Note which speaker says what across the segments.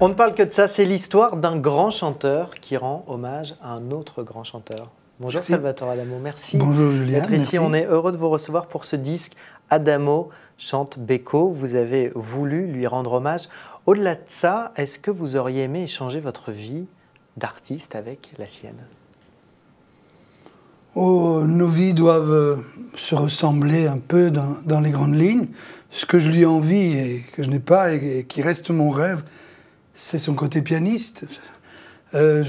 Speaker 1: On ne parle que de ça, c'est l'histoire d'un grand chanteur qui rend hommage à un autre grand chanteur. Bonjour Salvatore Adamo, merci.
Speaker 2: Bonjour Julien.
Speaker 1: ici. On est heureux de vous recevoir pour ce disque. Adamo chante Beko. Vous avez voulu lui rendre hommage. Au-delà de ça, est-ce que vous auriez aimé échanger votre vie d'artiste avec la sienne?
Speaker 2: Oh, Nos vies doivent euh, se ressembler un peu dans, les grandes lignes. Ce que je lui envie et que je n'ai pas et, qui reste mon rêve, c'est son côté pianiste. Euh,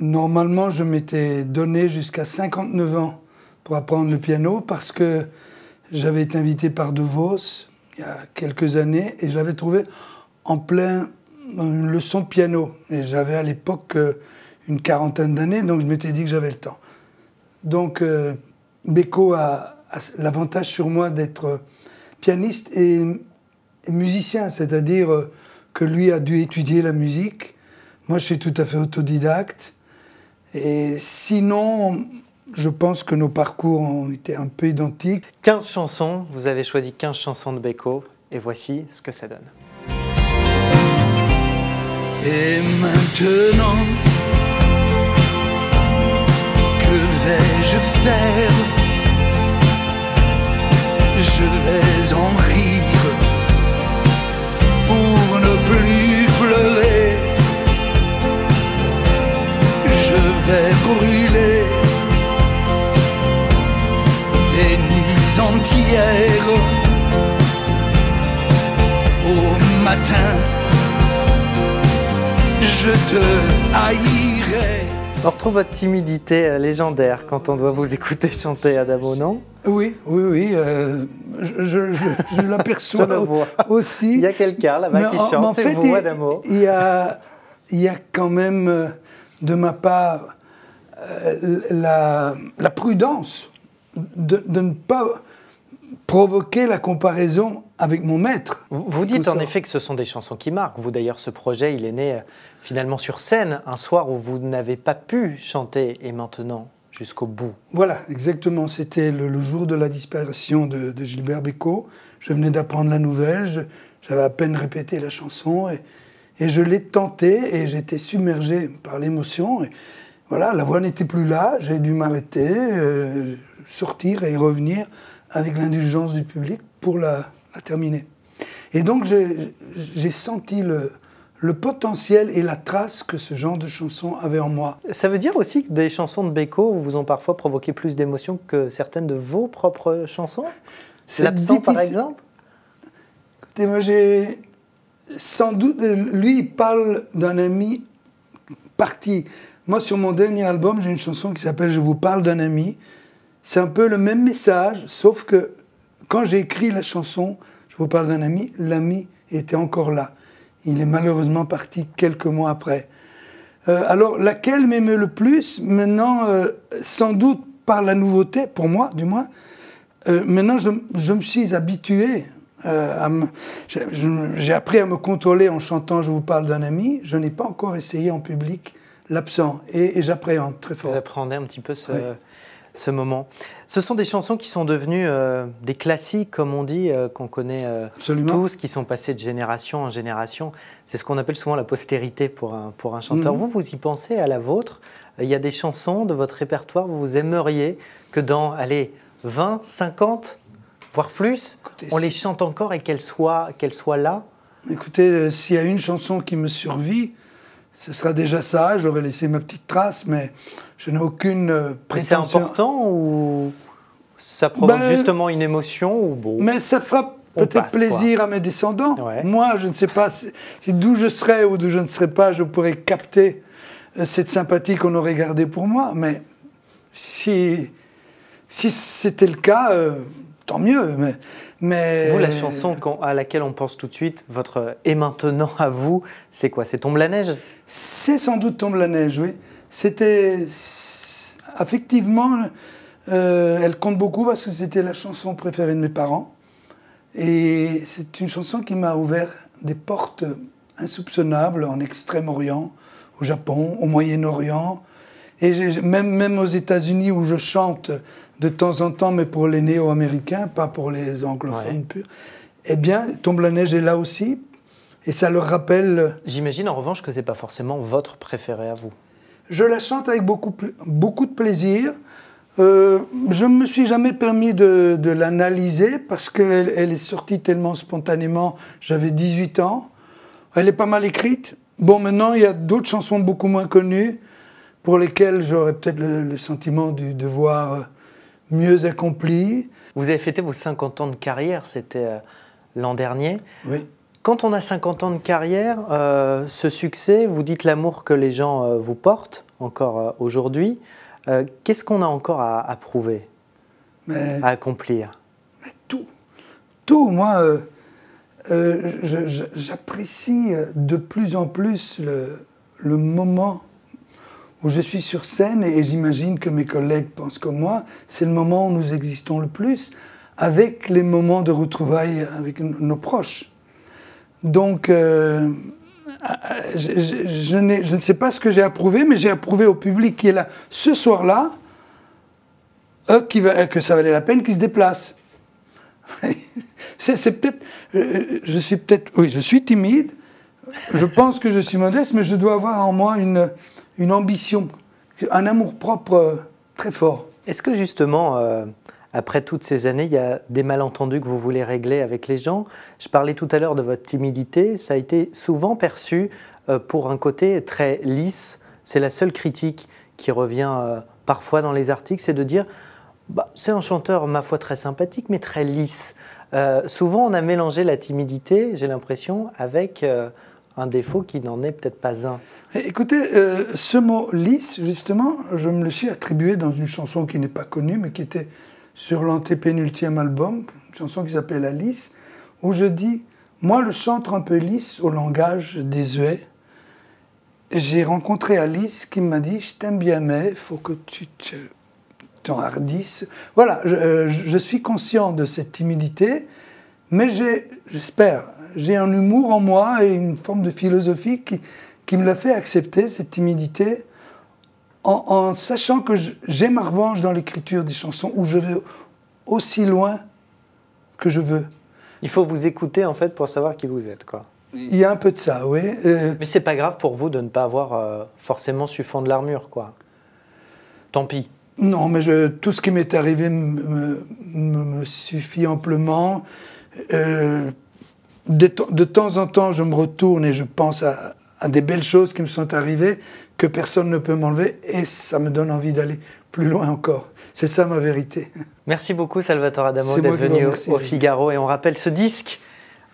Speaker 2: normalement, je m'étais donné jusqu'à 59 ans pour apprendre le piano parce que j'avais été invité par De Vos il y a quelques années et j'avais trouvé en plein une leçon de piano. Et j'avais à l'époque euh, une quarantaine d'années, donc je m'étais dit que j'avais le temps. Donc, euh, Beko a, l'avantage sur moi d'être pianiste et, et musicien, c'est-à-dire que lui a dû étudier la musique. Moi, je suis tout à fait autodidacte. Et sinon, je pense que nos parcours ont été un peu identiques.
Speaker 1: 15 chansons, vous avez choisi 15 chansons de Beko, et voici ce que ça donne.
Speaker 2: Et maintenant, que vais-je faire? Je vais en rire Je vais brûler des nuits entières au matin je te haïrai.
Speaker 1: On retrouve votre timidité euh, légendaire quand on doit vous écouter chanter Adamo, non?
Speaker 2: Oui, oui, oui. Euh, je, l'aperçois aussi.
Speaker 1: Il y a quelqu'un là-bas qui chante, c'est vous, Adamo.
Speaker 2: Il y, a, il y a quand même, euh, de ma part, la, la, prudence de, de ne pas provoquer la comparaison avec mon maître.
Speaker 1: Vous dites en effet que ce sont des chansons qui marquent. Vous d'ailleurs, ce projet, il est né euh, finalement sur scène, un soir où vous n'avez pas pu chanter et maintenant jusqu'au bout.
Speaker 2: Voilà, exactement. C'était le, jour de la disparition de, Gilbert Bécaud. Je venais d'apprendre la nouvelle, j'avais à peine répété la chanson et, et je l'ai tenté et j'étais submergé par l'émotion. Et voilà, la voix n'était plus là, j'ai dû m'arrêter, euh, sortir et revenir avec l'indulgence du public pour la, terminer. Et donc j'ai senti le, le potentiel et la trace que ce genre de chanson avait en moi.
Speaker 1: Ça veut dire aussi que des chansons de Beko vous ont parfois provoqué plus d'émotions que certaines de vos propres chansons? L'absent, par exemple?
Speaker 2: Écoutez, moi j'ai sans doute. Lui, il parle d'un ami parti. Moi, sur mon dernier album, j'ai une chanson qui s'appelle Je vous parle d'un ami. C'est un peu le même message, sauf que quand j'ai écrit la chanson, je vous parle d'un ami, l'ami était encore là. Il est malheureusement parti quelques mois après. Euh, alors, laquelle m'aimait le plus? Maintenant, euh, sans doute par la nouveauté, pour moi du moins, euh, maintenant je, je, me suis habitué. J'ai appris à me contrôler en chantant Je vous parle d'un ami. Je n'ai pas encore essayé en public l'absent et, j'appréhende très fort.
Speaker 1: Vous appréhendez un petit peu ce ce moment. Ce sont des chansons qui sont devenues euh, des classiques, comme on dit, euh, qu'on connaît euh, tous, qui sont passés de génération en génération. C'est ce qu'on appelle souvent la postérité pour un, pour un chanteur. Mhm. Vous, vous y pensez à la vôtre Il y a des chansons de votre répertoire, vous aimeriez que dans, allez, 20, 50, voire plus, on les chante encore et qu'elles soient, qu'elles soient là?
Speaker 2: Écoutez, s'il y a une chanson qui me survit, ce sera déjà ça. J'aurais laissé ma petite trace, mais je n'ai aucune prétention.
Speaker 1: C'est important ou ça provoque ben, justement une émotion ou bon,
Speaker 2: Mais ça fera peut-être plaisir à mes descendants. Moi, je ne sais pas si, d'où je serais ou d'où je ne serais pas, je pourrais capter euh, cette sympathie qu'on aurait gardée pour moi. Mais si, si c'était le cas, euh, tant mieux. Mais
Speaker 1: vous, la chanson à laquelle on pense tout de suite, votre Et maintenant à vous, c'est quoi? C'est Tombe la neige?
Speaker 2: C'est sans doute Tombe la neige, oui. C'était. Effectivement, euh, elle compte beaucoup parce que c'était la chanson préférée de mes parents. Et c'est une chanson qui m'a ouvert des portes insoupçonnables en Extrême-Orient, au Japon, au Moyen-Orient, et même, même aux États-Unis où je chante de temps en temps, mais pour les néo-américains, pas pour les anglophones purs, eh bien, Tombe la neige est là aussi. Et ça leur rappelle.
Speaker 1: J'imagine en revanche que ce n'est pas forcément votre préféré à vous.
Speaker 2: Je la chante avec beaucoup, beaucoup de plaisir. Euh, je ne me suis jamais permis de, de l'analyser parce qu'elle elle est sortie tellement spontanément. J'avais 18 ans. Elle est pas mal écrite. Bon, maintenant, il y a d'autres chansons beaucoup moins connues pour lesquelles j'aurais peut-être le, sentiment du devoir mieux accompli.
Speaker 1: Vous avez fêté vos 50 ans de carrière, c'était euh, l'an dernier.
Speaker 2: Oui.
Speaker 1: Quand on a 50 ans de carrière, euh, ce succès, vous dites l'amour que les gens euh, vous portent encore aujourd'hui. Qu'est-ce qu'on a encore à, prouver, à accomplir?
Speaker 2: Mais Tout. Tout. Moi, j'apprécie de plus en plus le, le moment où je suis sur scène et j'imagine que mes collègues pensent comme moi, c'est le moment où nous existons le plus, avec les moments de retrouvailles avec nos proches. Donc, euh, je, ne sais pas ce que j'ai approuvé, mais j'ai approuvé au public qui est là ce soir-là que ça valait la peine qu'il se déplace. c'est peut-être, euh, je suis peut-être, oui, je suis timide. Je pense que je suis modeste, mais je dois avoir en moi une, une ambition, un amour-propre euh, très fort.
Speaker 1: Est-ce que justement, euh, après toutes ces années, il y a des malentendus que vous voulez régler avec les gens? Je parlais tout à l'heure de votre timidité, ça a été souvent perçu euh, pour un côté très lisse. C'est la seule critique qui revient parfois dans les articles, c'est de dire bah, c'est un chanteur, ma foi, très sympathique, mais très lisse. souvent, on a mélangé la timidité, j'ai l'impression, avec un défaut qui n'en est peut-être pas un.
Speaker 2: Écoutez, euh, ce mot lisse, justement, je me le suis attribué dans une chanson qui n'est pas connue, mais qui était sur l'antépénultième album, une chanson qui s'appelle Alice, où je dis Moi, le chantre un peu lisse au langage désuet. J'ai rencontré Alice qui m'a dit Je t'aime bien, mais faut que tu t'enhardisses. Voilà, euh, je, suis conscient de cette timidité, mais j'espère, j'ai un humour en moi et une forme de philosophie qui, qui me l'a fait accepter, cette timidité, en, sachant que j'ai ma revanche dans l'écriture des chansons, où je vais aussi loin que je veux.
Speaker 1: Il faut vous écouter, en fait, pour savoir qui vous êtes, quoi.
Speaker 2: Il y a un peu de ça, oui.
Speaker 1: Euh, Mais c'est pas grave pour vous de ne pas avoir euh, forcément su fondre l'armure, quoi. Tant pis.
Speaker 2: Non, mais je, tout ce qui m'est arrivé me, me, suffit amplement. Euh, de, temps en temps, je me retourne et je pense à, des belles choses qui me sont arrivées que personne ne peut m'enlever et ça me donne envie d'aller plus loin encore. C'est ça ma vérité.
Speaker 1: Merci beaucoup Salvatore Adamo d'être venu au, Figaro et on rappelle ce disque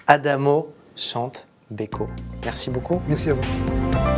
Speaker 1: Adamo chante Beko. Merci beaucoup.
Speaker 2: Merci à vous.